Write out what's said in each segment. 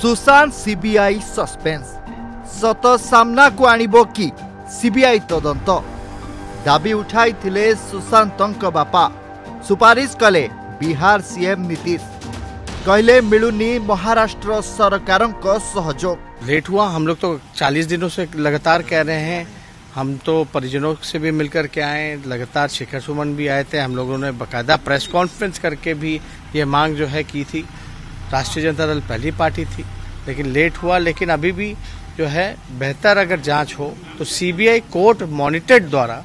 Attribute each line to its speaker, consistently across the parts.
Speaker 1: Sushant CBI suspense ସତ ସାମ୍ନାକୁ ଆଣିବ କି ସିବିଆଇ ତଦନ୍ତ ଦାବି ଉଠାଇଥିଲେ ସୁଶାନ୍ତଙ୍କ ବାପା ସୁପାରିଶ କଲେ ବିହାର ସିଏମ୍ ନୀତିଶ କହିଲେ ମିଳୁନି ମହାରାଷ୍ଟ୍ର ସରକାରଙ୍କ ସହଯୋଗ
Speaker 2: लेट हुआ हम लोग तो 40 दिनों से लगातार कह रहे हैं हम तो परिजनों से भी मिलकर के आए लगातार शिखर सुमन भी आए थे हम लोगों ने बकायदा प्रेस कॉन्फ्रेंस करके भी ये मांग जो है की थी राष्ट्रीय जनता दल पहली पार्टी थी, लेकिन लेट हुआ, लेकिन अभी भी जो है, बेहतर अगर जाँच हो तो सीबीआई कोर्ट मॉनिटर्ड द्वारा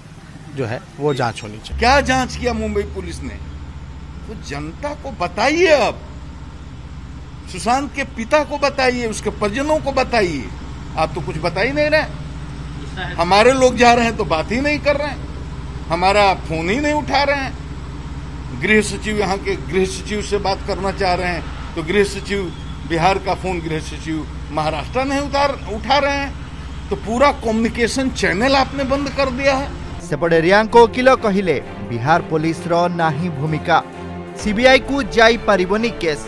Speaker 2: जो है, वो जाँच होनी चाहिए।
Speaker 3: क्या जाँच किया मुंबई पुलिस ने? तो जनता को बताइए अब सुशांत के पिता को बताइए, उसके परिजनों को बताइए। आप तो कुछ बता ही नहीं रहे। हमारे लोग जा रहे हैं तो बात ही नहीं कर रहे हैं। हमारा फ़ोन ही नहीं उठा रहे हैं। गृह सचिव, यहाँ के गृह सचिव से बात करना चाह रहे हैं। तो गृह सचिव बिहार का फोन गृह सचिव महाराष्ट्र नहीं उतार उठा रहे हैं तो पूरा कम्युनिकेशन चैनल आपने बंद कर दिया है
Speaker 1: ସେପଟେ ରିୟାଙ୍କ ଓକିଲ କହିଲେ ବିହାର ପୋଲିସର ନାହିଁ ଭୂମିକା ସିବିଆଇକୁ ଯାଇପାରିବନି କେସ୍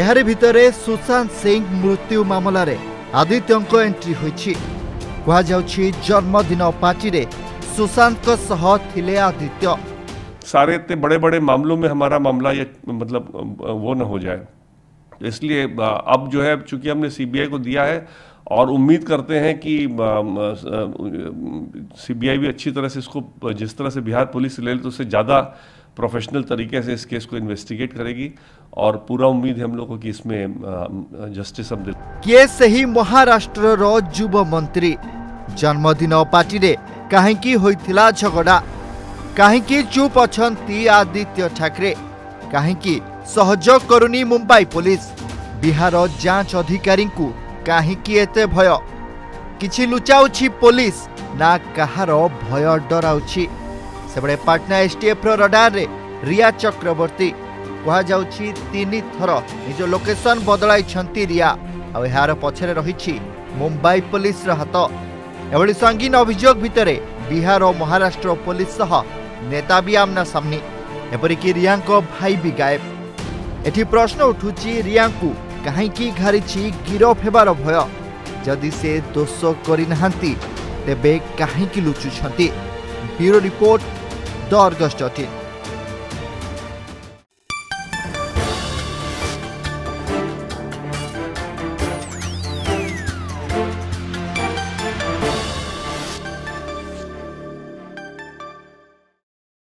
Speaker 1: ଏହାରି ଭିତରେ ସୁଶାନ୍ତ ସିଂ ମୃତ୍ୟୁ ମାମଲାରେ ଆଦିତ୍ୟଙ୍କ ଏଣ୍ଟ୍ରି ହୋଇଛି କୁହାଯାଉଛି ଜନ୍ମଦିନ ପାର୍ଟିରେ ସୁଶାନ୍ତଙ୍କ ସହ ଥିଲେ ଆଦିତ୍ୟ
Speaker 4: सारे इतने बड़े बड़े मामलों में हमारा मामला ये मतलब वो ना हो जाए। इसलिए अब जो है, चूँकि हमने सीबीआई को दिया है, और उम्मीद करते हैं कि सीबीआई भी अच्छी तरह से इसको, जिस तरह से बिहार पुलिस ले तो उससे ज़्यादा प्रोफेशनल तरीके से इस केस को इन्वेस्टिगेट करेगी, और पूरा उम्मीद है हम लोगों की इसमें जस्टिस अब
Speaker 1: किए सही महाराष्ट्र रुव मंत्री। जन्मदिन पार्टी कहीं झगड़ा। କାହିଁକି ଚୁପ୍ ଅଛନ୍ତି ଆଦିତ୍ୟ ଠାକରେ କାହିଁକି ସହଯୋଗ କରୁନି ମୁମ୍ବାଇ ପୋଲିସ ବିହାର ଯାଞ୍ଚ ଅଧିକାରୀଙ୍କୁ କାହିଁକି ଏତେ ଭୟ? କିଛି ଲୁଚାଉଛି ପୋଲିସ ନା କାହାର ଭୟ ଡରାଉଛି? ସେପଟେ ପାଟନା ଏସ୍ଟିଏଫ୍ର ରଡାରରେ ରିୟା ଚକ୍ରବର୍ତ୍ତୀ। କୁହାଯାଉଛି ତିନି ଥର ନିଜ ଲୋକେସନ୍ ବଦଳାଇଛନ୍ତି ରିୟା। ଆଉ ଏହାର ପଛରେ ରହିଛି ମୁମ୍ବାଇ ପୋଲିସର ହାତ। ଏଭଳି ସଙ୍ଗୀନ ଅଭିଯୋଗ ଭିତରେ ବିହାର ଓ ମହାରାଷ୍ଟ୍ର ପୋଲିସ ସହ ନେତା ବି ଆମ୍ନା ସାମ୍ନି ଏପରିକି ରିୟାଙ୍କ ଭାଇ ବି ଗାୟବ ଏଠି ପ୍ରଶ୍ନ ଉଠୁଛି ରିୟାଙ୍କୁ କାହିଁକି ଘାରିଛି ଗିରଫ ହେବାର ଭୟ ଯଦି ସେ ଦୋଷ କରିନାହାନ୍ତି ତେବେ କାହିଁକି ଲୁଚୁଛନ୍ତି ବ୍ୟୁରୋ ରିପୋର୍ଟ ଦ ଅର୍ଗଷ୍ଟ ଅଟିନ୍